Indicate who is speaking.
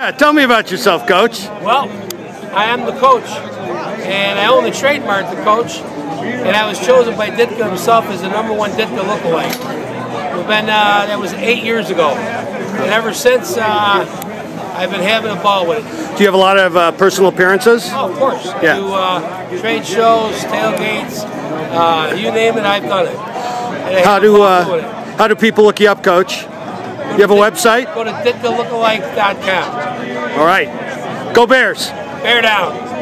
Speaker 1: Yeah, tell me about yourself, Coach.
Speaker 2: Well, I am the coach, and I own the trademark, the coach, and I was chosen by Ditka himself as the number one Ditka lookalike. We've been, uh, that was eight years ago, and ever since, uh, I've been having a ball with it.
Speaker 1: Do you have a lot of uh, personal appearances?
Speaker 2: Oh, of course.
Speaker 1: Yeah.
Speaker 2: Do uh, trade shows, tailgates, uh, you name it, I've done it.
Speaker 1: How do uh,
Speaker 2: it.
Speaker 1: how do people look you up, Coach? You have a website?
Speaker 2: Go to ditkalookalike.com.
Speaker 1: All right. Go Bears.
Speaker 2: Bear down.